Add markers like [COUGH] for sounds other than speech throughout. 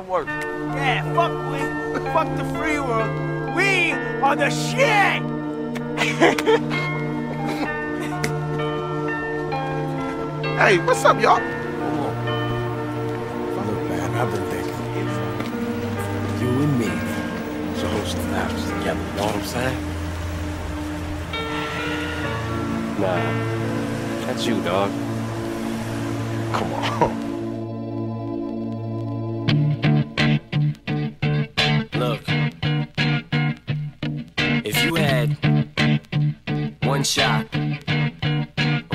work. Yeah, fuck we, fuck the free world. We are the shit. [LAUGHS] Hey, what's up, y'all? Look, man, I've been thinking. You and me should host some laps together, you know what I'm saying? Nah, that's you, dog. Come on. [LAUGHS] if you had one shot,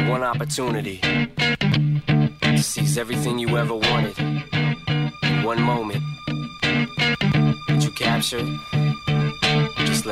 one opportunity to seize everything you ever wanted, in one moment, did you capture it? Or Just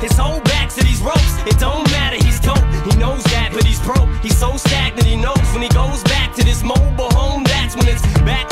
He his whole back to these ropes. It don't matter. He's dope. He knows that, but he's broke. He's so stagnant. He knows when he goes back to this mobile home. That's when it's back